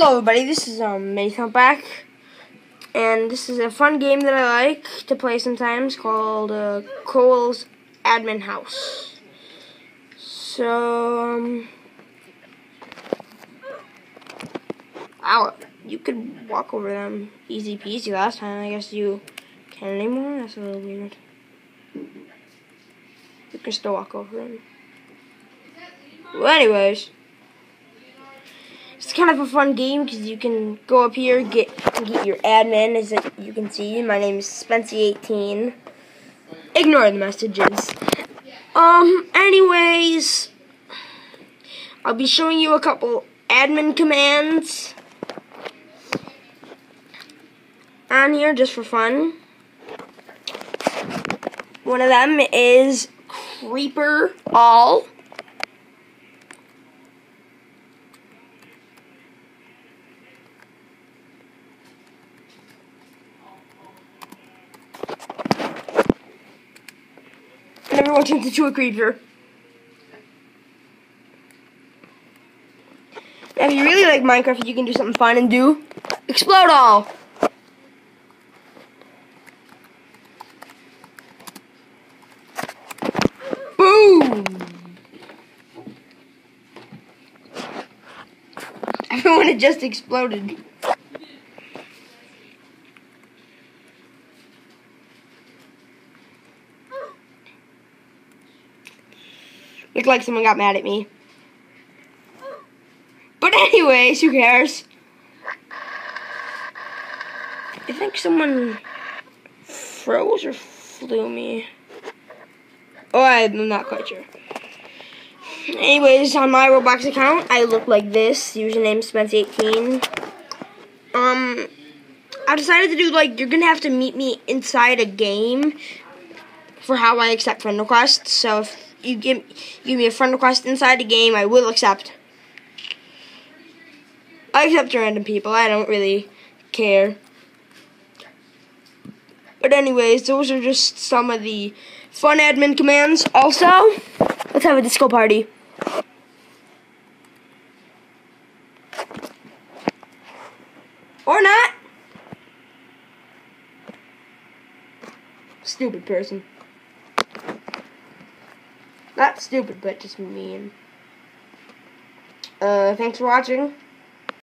Hello everybody, this is um Nathan back, and this is a fun game that I like to play sometimes called uh, Kohl's Admin House. So, um, wow, you could walk over them easy peasy last time. I guess you can't anymore. That's a little weird. You can still walk over them. Well, anyways. It's kind of a fun game because you can go up here, get get your admin, as you can see. My name is Spency18. Ignore the messages. Um, anyways, I'll be showing you a couple admin commands on here just for fun. One of them is Creeper All. Everyone turns into a creeper. Now, if you really like Minecraft, you can do something fun and do explode all. Boom! Everyone had just exploded. Looked like someone got mad at me. But anyways, who cares? I think someone froze or flew me. Oh, I'm not quite sure. Anyways, on my Roblox account, I look like this. Username Spence18. Um, I decided to do like you're gonna have to meet me inside a game for how I accept friend requests. So if you give give me a friend request inside the game, I will accept. I accept random people. I don't really care. But anyways, those are just some of the fun admin commands. Also, let's have a disco party. Or not. Stupid person. Not stupid, but just mean. Uh, thanks for watching.